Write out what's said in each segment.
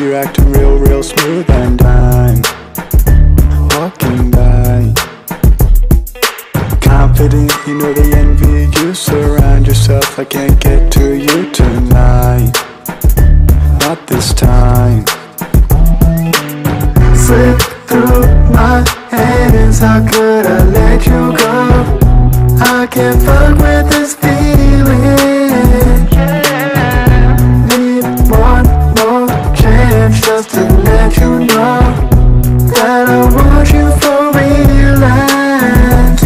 You're acting real, real smooth and I'm walking by. Confident, you know the envy you. Surround yourself, I can't get to you tonight. Not this time. Slip through my hands, how could I let you go? I can't fuck with this feeling. Let you know that I want you for real and.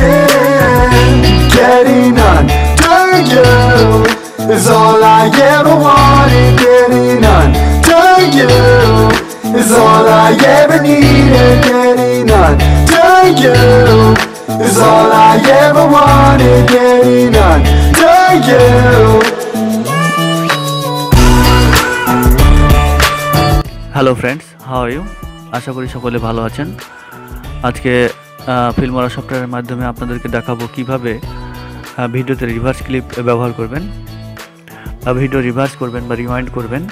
Getting under you is all I ever wanted. Getting under you is all I ever needed. Getting under you is all I ever wanted. Hello friends are you আশা করি সকলে ভালো আছেন। আজকে ফিল্মরা সফটওয়্যারের মাধ্যমে আপনাদেরকে দেখাবো কীভাবে ভিডিওতে রিভার্স ক্লিপ ব্যবহার করবেন ভিডিও রিভার্স করবেন বা রিমাইন্ড করবেন।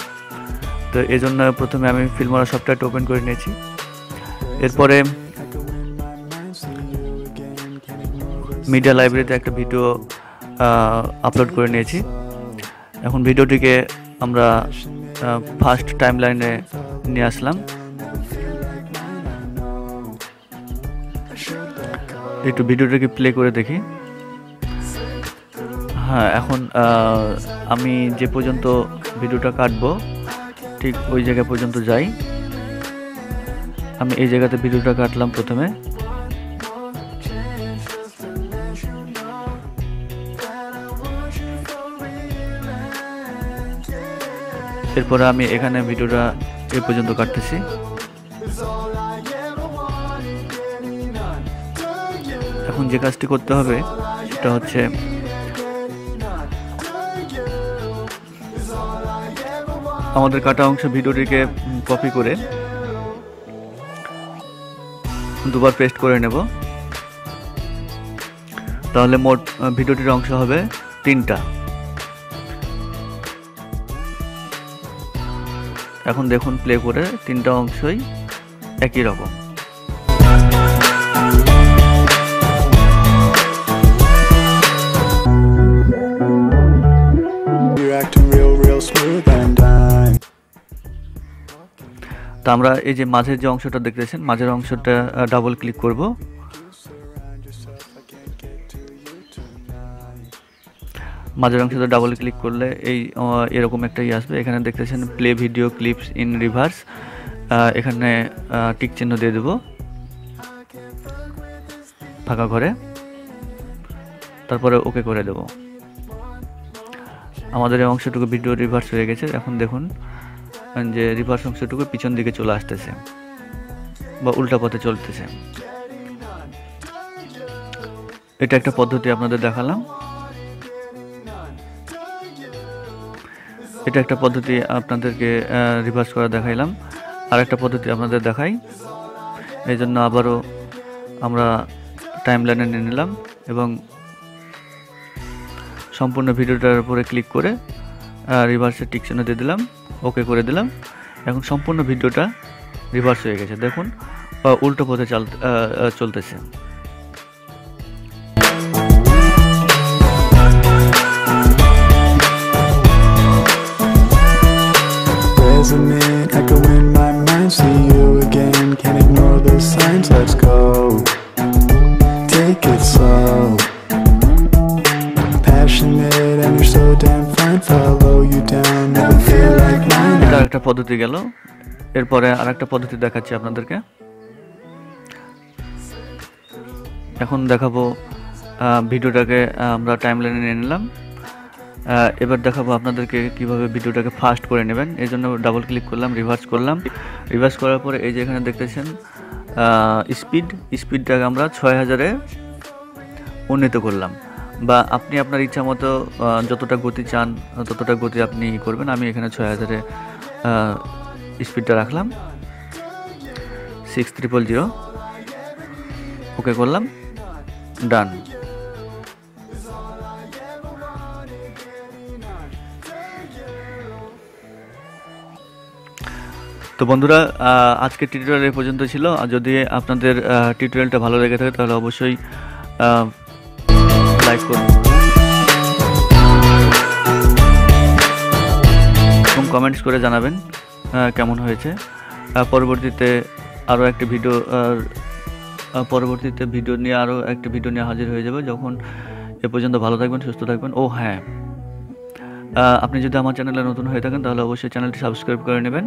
তো এই জন্য প্রথমে আমি ফিল্মরা সফটওয়্যারটা ওপেন করে নিয়েছি। এরপরে মিডিয়া লাইব্রেরিতে একটা ভিডিও আপলোড করে নিয়েছি। এখন ভিডিওটিকে আমরা ফার্স্ট টাইম লাইনে নিয়ে আসলাম। একটু ভিডিওটাকে প্লে করে দেখি। হ্যাঁ এখন আমি যে পর্যন্ত ভিডিওটা কাটবো, ঠিক ওই জায়গা পর্যন্ত যাই। আমি এই জায়গাতে ভিডিওটা কাটলাম প্রথমে। এরপরে আমি এখানে ভিডিওটা এ পর্যন্ত কাটতেছি। এখন যে কাজটি করতে হবে, সেটা হচ্ছে আমাদের কাটা অংশ ভিডিওটিকে কপি করে দুবার পেস্ট করে নেব। তাহলে মোট ভিডিওটির অংশ হবে তিনটা। এখন দেখুন প্লে করে তিনটা অংশই একই রকম। তো আমরা এই যে মাঝের যে অংশটা দেখতেছেন, মাঝের অংশটা ডাবল ক্লিক করব। মাঝের অংশটা ডাবল ক্লিক করলে এই এরকম একটা ইয়ে আসবে। এখানে দেখতেছেন play video clips in reverse এখানে টিক চিহ্ন দিয়ে দেব। ফাঁকা ঘরে। তারপরে ওকে করে দেব। আমাদের এই অংশটুকু ভিডিও রিভার্স হয়ে গেছে। এখন দেখুন, যে রিভার্স অংশটুকু পিছন দিকে চলে আসতেছে বা উল্টা পথে চলতেছে। এটা একটা পদ্ধতি আপনাদের দেখালাম। এটা একটা পদ্ধতি আপনাদেরকে রিভার্স করা দেখাইলাম। আর একটা পদ্ধতি আপনাদের দেখাই। এই জন্য আবারও আমরা টাইম লাইনে নিয়ে নিলাম এবং সম্পূর্ণ ভিডিওটার উপরে ক্লিক করে রিভার্সের টিক চিহ্ন দিয়ে দিলাম ওকে করে দিলাম। এখন সম্পূর্ণ ভিডিওটা রিভার্স হয়ে গেছে। দেখুন উল্টো পথে চাল চলতেছে। Resonant, echo in my mind. See you again, can't ignore the signs. Let's go. Take it slow. Passionate, and you're so damn fine. Follow you down, never feel like mine. এটা একটা পদ্ধতি গেল এরপরে আর একটা পদ্ধতি দেখাচ্ছি আপনাদেরকে এখন দেখাবো ভিডিওটাকে আমরা টাইম লাইনে নিয়ে নিলাম এবার দেখাবো আপনাদেরকে কীভাবে ভিডিওটাকে ফাস্ট করে নেবেন। এই জন্য ডাবল ক্লিক করলাম রিভার্স করলাম। রিভার্স করার পরে এই যে এখানে দেখতেছেন স্পিড স্পিডটাকে আমরা ছয় হাজারে উন্নীত করলাম। বা আপনি আপনার ইচ্ছা মতো যতটা গতি চান, ততটা গতি আপনি করবেন। আমি এখানে ছয় হাজারে স্পিডটা রাখলাম। সিক্স ট্রিপল জিরো ওকে করলাম। ডান তো বন্ধুরা আজকের টিউটোরিয়াল এই পর্যন্ত ছিল। আর যদি আপনাদের টিউটোরিয়ালটা ভালো লেগে থাকে, তাহলে অবশ্যই লাইক করুন। এবং কমেন্টস করে জানাবেন কেমন হয়েছে। পরবর্তীতে আরও একটি ভিডিও পরবর্তীতে ভিডিও নিয়ে আরও একটি ভিডিও নিয়ে হাজির হয়ে যাবে যখন এ পর্যন্ত ভালো থাকবেন, সুস্থ থাকবেন। ও হ্যাঁ। আপনি যদি আমার চ্যানেলে নতুন হয়ে থাকেন, তাহলে অবশ্যই চ্যানেলটি সাবস্ক্রাইব করে নেবেন।